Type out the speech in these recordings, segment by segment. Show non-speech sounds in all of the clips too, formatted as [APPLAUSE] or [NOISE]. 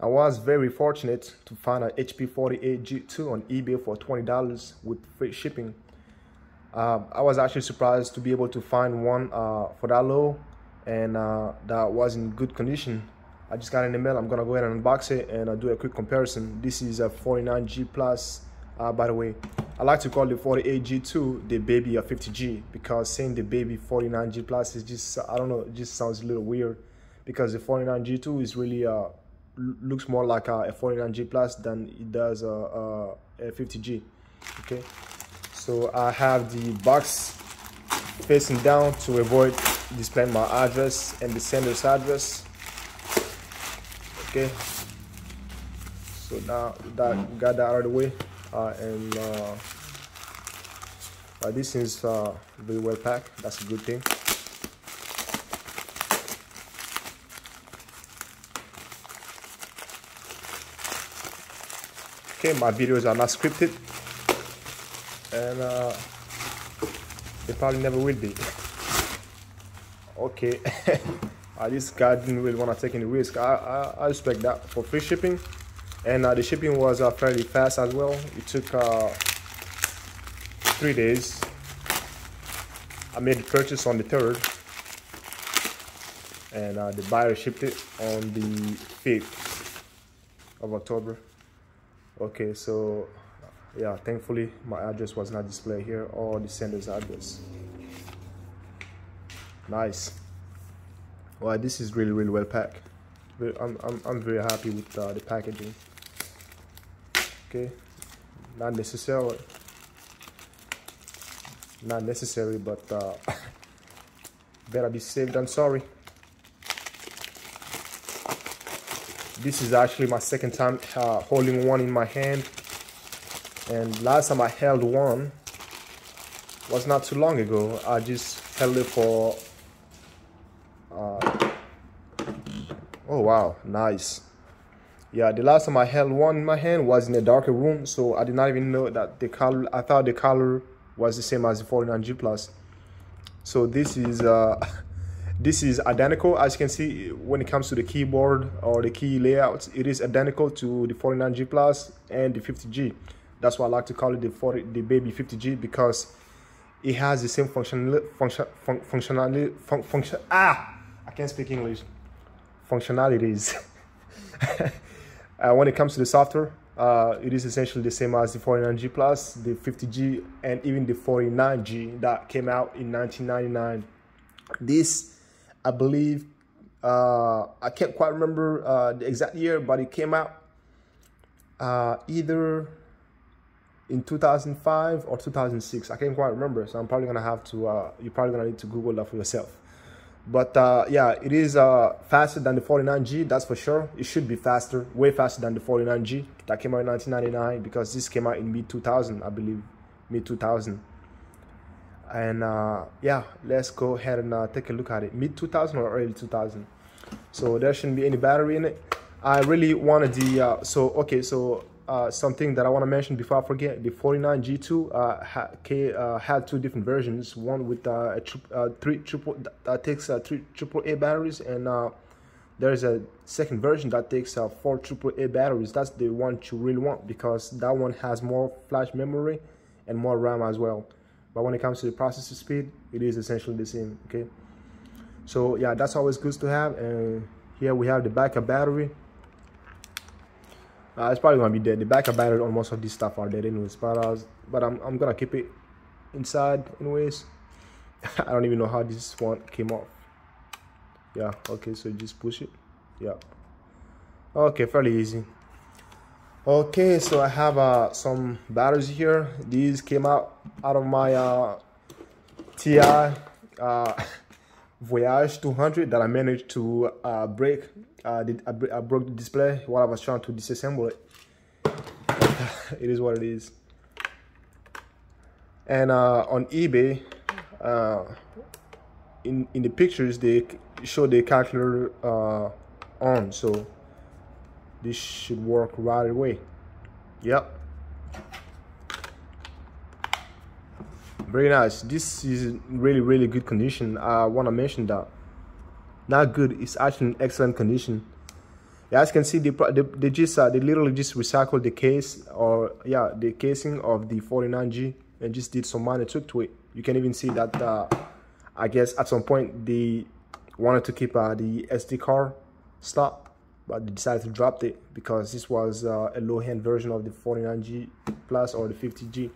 I was very fortunate to find an HP 48G2 on eBay for $20 with free shipping. Uh, I was actually surprised to be able to find one uh, for that low and uh, that was in good condition. I just got an email. I'm gonna go ahead and unbox it and do a quick comparison. This is a 49G Plus. Uh, by the way, I like to call the 48G2 the baby of 50G because saying the baby 49G Plus is just I don't know, it just sounds a little weird because the 49G2 is really uh, looks more like a, a 49G Plus than it does a, a, a 50G. Okay, so I have the box facing down to avoid displaying my address and the sender's address. Okay, so now that got that out of the way, uh, and uh, uh, this is uh, very well packed. That's a good thing. Okay, my videos are not scripted and uh, they probably never will be. Okay, [LAUGHS] uh, this guy didn't really want to take any risk. I, I, I respect that for free shipping and uh, the shipping was uh, fairly fast as well. It took uh, three days. I made the purchase on the 3rd and uh, the buyer shipped it on the 5th of October okay so yeah thankfully my address was not displayed here. Or the sender's address. Nice. Well this is really really well packed. I'm, I'm, I'm very happy with uh, the packaging. Okay. Not necessarily not necessary but uh, [LAUGHS] better be safe than sorry This is actually my second time uh, holding one in my hand. And last time I held one was not too long ago. I just held it for... Uh, oh wow, nice. Yeah, the last time I held one in my hand was in a darker room. So I did not even know that the color, I thought the color was the same as the 49G Plus. So this is... Uh, [LAUGHS] This is identical, as you can see, when it comes to the keyboard or the key layouts, it is identical to the 49G Plus and the 50G. That's why I like to call it the 40, the baby 50G because it has the same function, function, fun, functionality, fun, function, ah, I can't speak English, functionalities. [LAUGHS] uh, when it comes to the software, uh, it is essentially the same as the 49G Plus, the 50G, and even the 49G that came out in 1999. This I believe, uh, I can't quite remember uh, the exact year, but it came out uh, either in 2005 or 2006. I can't quite remember, so I'm probably gonna have to. Uh, you're probably gonna need to Google that for yourself. But uh, yeah, it is uh, faster than the 49G, that's for sure. It should be faster, way faster than the 49G that came out in 1999 because this came out in mid 2000, I believe, mid 2000 and uh, yeah let's go ahead and uh, take a look at it. Mid 2000 or early 2000 so there shouldn't be any battery in it. I really wanted the uh, so okay so uh, something that I want to mention before I forget the 49G2 uh, ha uh, had two different versions. One with a three triple that takes three triple A batteries and there's a second version that takes uh, four AAA batteries. That's the one you really want because that one has more flash memory and more RAM as well but when it comes to the processor speed it is essentially the same okay? So yeah that's always good to have and here we have the backup battery. Uh, it's probably gonna be dead. The backup battery on most of these stuff are dead anyways but uh, but I'm, I'm gonna keep it inside anyways. [LAUGHS] I don't even know how this one came off. Yeah okay so just push it. Yeah. Okay fairly easy okay so i have uh, some batteries here. These came out out of my uh, ti uh, [LAUGHS] voyage 200 that i managed to uh, break. Uh, I, I broke the display while i was trying to disassemble it. [LAUGHS] It is what it is. And uh, on ebay in in the pictures they show the calculator on so this should work right away. Yep. Very nice. This is really really good condition. I want to mention that. Not good. It's actually in excellent condition. As you can see, they, they, they just uh, they literally just recycled the case or yeah the casing of the 49G and just did some minor tweak to it. You can even see that uh, I guess at some point they wanted to keep uh, the SD card slot, but they decided to drop it because this was uh, a low-end version of the 49G Plus or the 50G.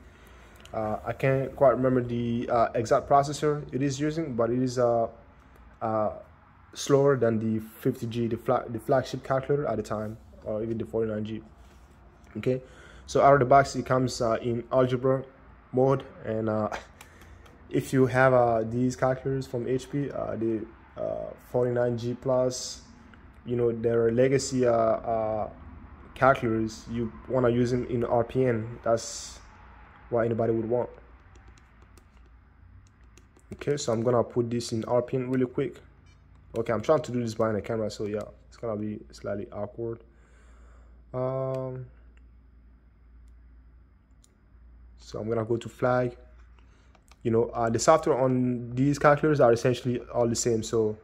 Uh, I can't quite remember the uh, exact processor it is using, but it is uh, uh, slower than the 50G, the, the flagship calculator at the time, or even the 49G. Okay, so out of the box, it comes uh, in algebra mode, and [LAUGHS] if you have these calculators from HP, the 49G Plus, you know, there are legacy uh calculators, you want to use them in RPN. That's what anybody would want. Okay, so I'm gonna put this in RPN really quick. Okay, I'm trying to do this behind the camera, so yeah, it's gonna be slightly awkward. Um, so I'm gonna go to flag. You know, uh, the software on these calculators are essentially all the same. So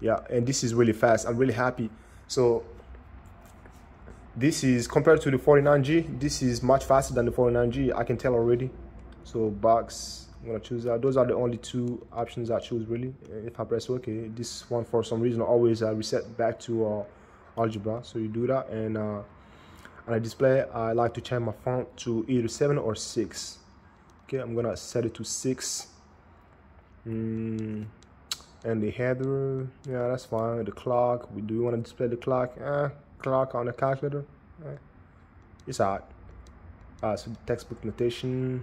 yeah, and this is really fast. I'm really happy. So this is compared to the 49G, this is much faster than the 49G. I can tell already. So box I'm gonna choose that. Those are the only two options I choose really. If I press OK, this one for some reason always uh, reset back to uh, algebra. So you do that, and uh, on a display, I like to change my font to either seven or six. Okay, I'm gonna set it to six. Mm, and the header, yeah, that's fine. The clock, we do want to display the clock. Eh, clock on the calculator. Eh, it's alright. Uh, so textbook notation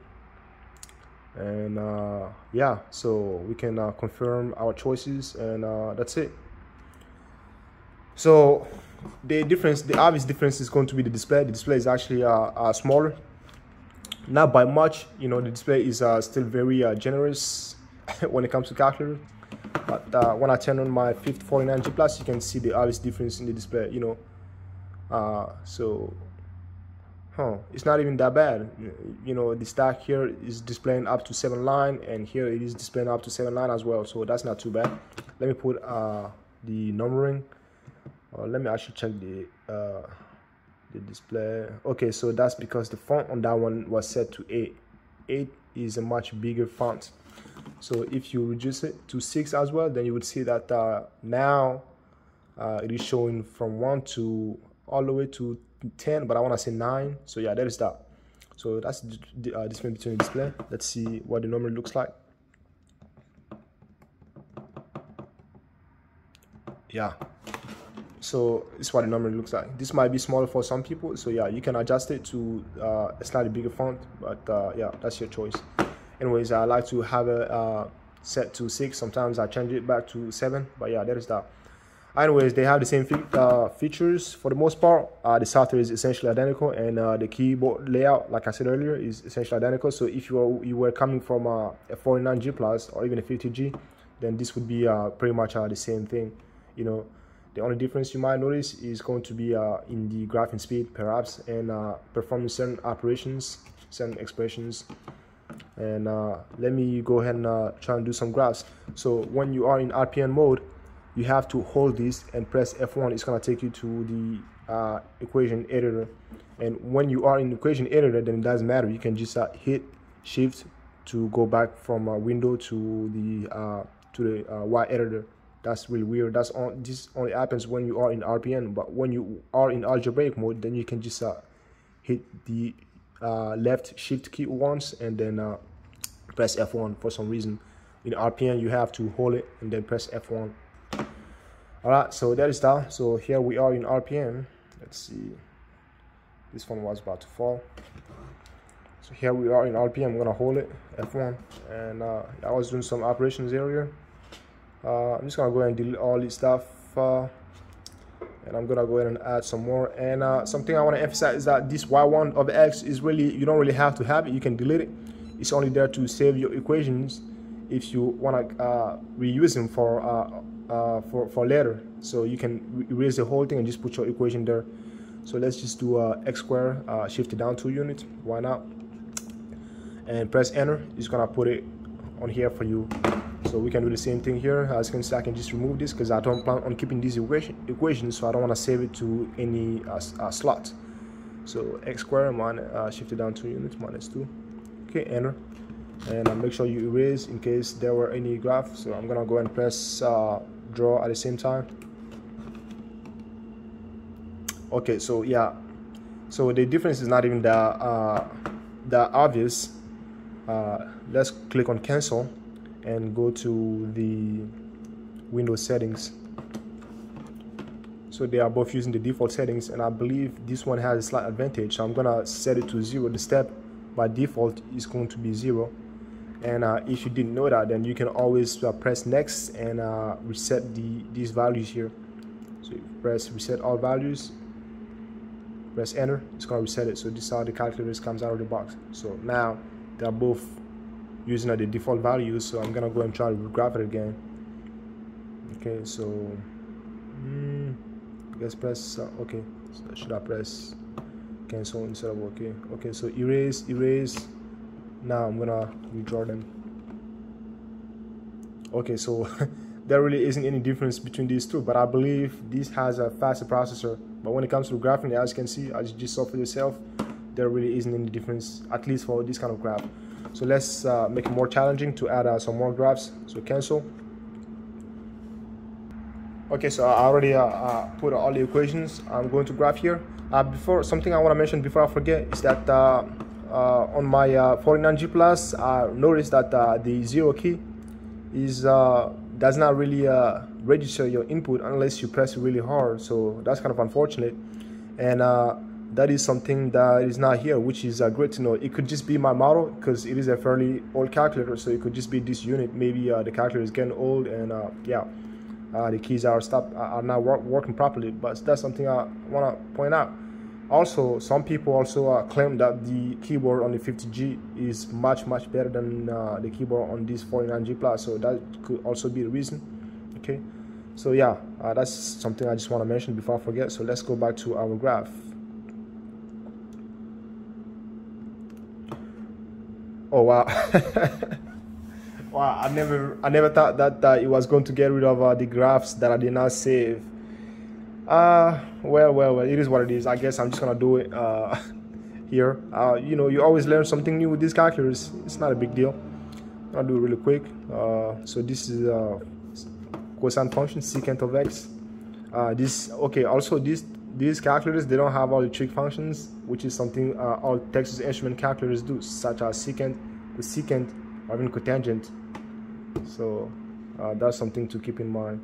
and uh, yeah so we can uh, confirm our choices and uh, that's it so the difference the obvious difference is going to be the display the display is actually uh, uh, smaller not by much you know the display is uh, still very generous [LAUGHS] when it comes to calculator but when I turn on my 5049G Plus you can see the obvious difference in the display you know. Uh, so huh it's not even that bad. You know the stack here is displaying up to seven line and here it is displaying up to seven line as well so that's not too bad. Let me put uh, the numbering. Uh, let me actually check the uh, the display. Okay so that's because the font on that one was set to 8 8 is a much bigger font so if you reduce it to 6 as well then you would see that uh, now uh, it is showing from 1 to all the way to 10 but i want to say 9 so yeah that is that. So that's the uh, between the display. Let's see what the number looks like. Yeah. So is what the number looks like. This might be smaller for some people. So yeah you can adjust it to uh, a slightly bigger font but uh, yeah that's your choice anyways i like to have a uh, set to six. Sometimes i change it back to seven but yeah that is that. Anyways they have the same fe uh, features. For the most part uh, the software is essentially identical and uh, the keyboard layout like i said earlier is essentially identical. So if you were you were coming from uh, a 49g plus or even a 50g then this would be uh, pretty much uh, the same thing you know. The only difference you might notice is going to be in the graphing speed perhaps and performing certain operations certain expressions and let me go ahead and try and do some graphs. So when you are in rpn mode you have to hold this and press F1 it's gonna take you to the uh, equation editor. And when you are in equation editor then it doesn't matter. You can just uh, hit shift to go back from a window to the uh, to the uh, Y editor. That's really weird. That's on this only happens when you are in RPN but when you are in algebraic mode then you can just uh, hit the uh, left shift key once and then press F1 for some reason. In RPN you have to hold it and then press F1 all right so that is that. So here we are in rpn let's see. This one was about to fall. So here we are in rpn i'm gonna hold it f1 and uh, i was doing some operations earlier. Uh, i'm just gonna go and delete all this stuff uh, and i'm gonna go ahead and add some more and uh, something i want to emphasize is that this y1 of x is really you don't really have to have it you can delete it it's only there to save your equations if you want to uh, reuse them for uh, uh, for, for later. So you can erase the whole thing and just put your equation there. So let's just do uh, x squared, uh, shift it down two units, why not? And press enter, it's gonna put it on here for you. So we can do the same thing here. As you can see I can just remove this because I don't plan on keeping these equation equations so I don't want to save it to any uh, uh, slot. So x squared minus uh, shift it down two units minus two. Okay enter. And uh, make sure you erase in case there were any graph. So I'm gonna go and press uh, draw at the same time. Okay so yeah. So the difference is not even that uh, that obvious. Uh, let's click on cancel and go to the Windows settings. So they are both using the default settings and I believe this one has a slight advantage. So I'm gonna set it to zero. The step by default is going to be zero. And uh, if you didn't know that then you can always uh, press next and uh, reset the these values here. So press reset all values press enter it's to reset it. So this is how the calculator comes out of the box. So now they're both using the default values so I'm gonna go and try to graph it again. Okay so mm, guess press uh, okay so should I press cancel instead of okay? Okay so erase erase. Now I'm gonna redraw them. Okay so [LAUGHS] there really isn't any difference between these two but I believe this has a faster processor. But when it comes to graphing as you can see as you just saw for yourself there really isn't any difference at least for this kind of graph so let's uh, make it more challenging to add uh, some more graphs. So cancel. Okay so I already uh, uh put all the equations. I'm going to graph here. Uh, before something I want to mention before I forget is that uh, on my uh, 49G Plus, I noticed that the zero key is does not really register your input unless you press really hard. So that's kind of unfortunate, and that is something that is not here, which is great to know. It could just be my model because it is a fairly old calculator, so it could just be this unit. Maybe the calculator is getting old, and yeah. the keys are stop are not work, working properly, but that's something I want to point out also some people also uh, claim that the keyboard on the 50g is much much better than uh, the keyboard on this 49g plus so that could also be the reason okay so yeah uh, that's something i just want to mention before i forget so let's go back to our graph oh wow [LAUGHS] wow i never i never thought that it was going to get rid of uh, the graphs that i did not save uh, well, well, well, it is what it is. I guess I'm just gonna do it uh, [LAUGHS] here. Uh, you know, you always learn something new with these calculators. It's not a big deal. I'll do it really quick. Uh, so this is uh, cosine function secant of x. Uh, this okay. Also, these these calculators they don't have all the trig functions, which is something uh, all Texas Instrument calculators do, such as secant, cosecant, or even cotangent. So uh, that's something to keep in mind.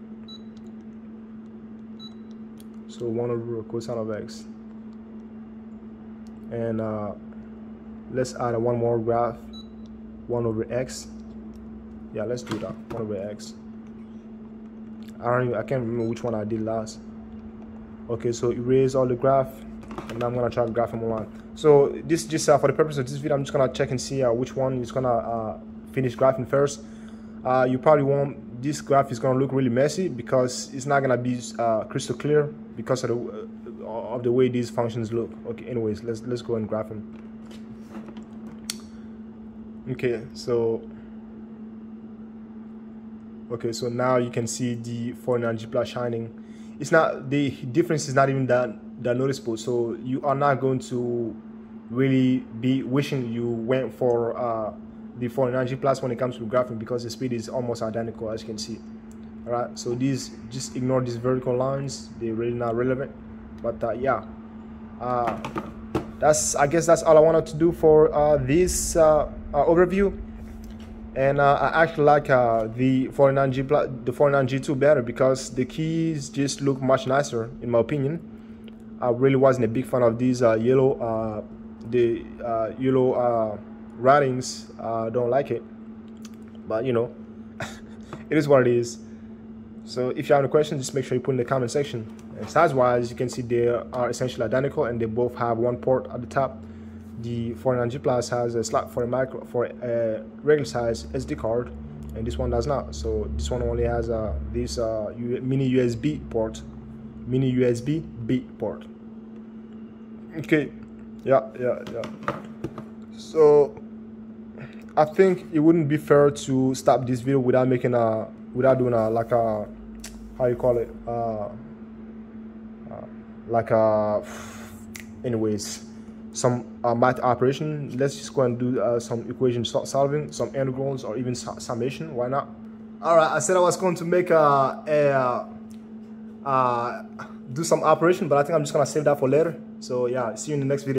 So 1 over cosine of x. And uh, let's add one more graph. 1 over x. Yeah, let's do that. 1 over x. I don't even, I can't remember which one I did last. Okay, so erase all the graph. And I'm gonna try to graph them online. So this just uh, for the purpose of this video, I'm just gonna check and see uh, which one is gonna uh, finish graphing first. Uh, you probably won't this graph is to look really messy because it's not to be uh, crystal clear because of the uh, of the way these functions look. Okay, anyways, let's let's go and graph them. Okay, so okay, so now you can see the 49G plus shining. It's not the difference is not even that that noticeable. So you are not going to really be wishing you went for uh, the 49G Plus when it comes to graphing because the speed is almost identical as you can see. Alright, so these just ignore these vertical lines, they're really not relevant. But uh, yeah, uh, that's I guess that's all I wanted to do for uh, this uh, uh, overview. And uh, I actually like the 49G the 49G2 better because the keys just look much nicer in my opinion. I really wasn't a big fan of these yellow, the yellow writings. Uh, don't like it. But you know [LAUGHS] it is what it is. So if you have any questions just make sure you put in the comment section. And size wise you can see they are essentially identical and they both have one port at the top the 49G Plus has a slot for a micro for a regular size SD card and this one does not. So this one only has uh, this uh, mini USB port mini USB B port. Okay. Yeah yeah yeah. So I think it wouldn't be fair to stop this video without making a without doing a like a how you call it? Uh, uh like a anyways some uh, math operation. Let's just go and do uh, some equation solving some integrals or even summation. Why not? All right i said i was going to make a, a uh, do some operation but i think i'm just gonna save that for later. So yeah see you in the next video